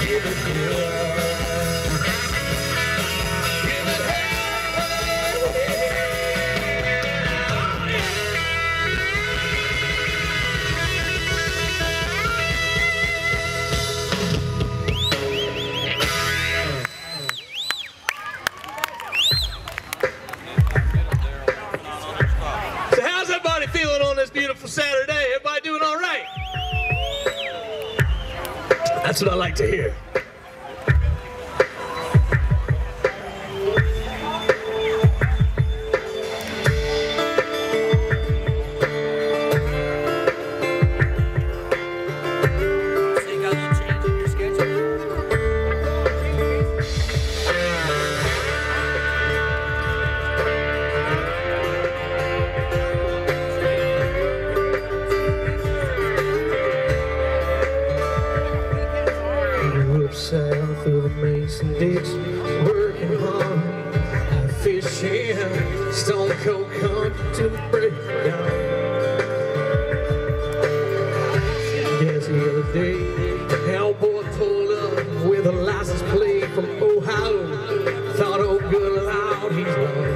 Give it to us. That's what I like to hear. sail through the mason ditch, working hard, I fishing, stone cold cut to break down. Yes, the other day, Hellboy pulled up with a license plate from Ohio. Thought, oh good Aloud he's gone.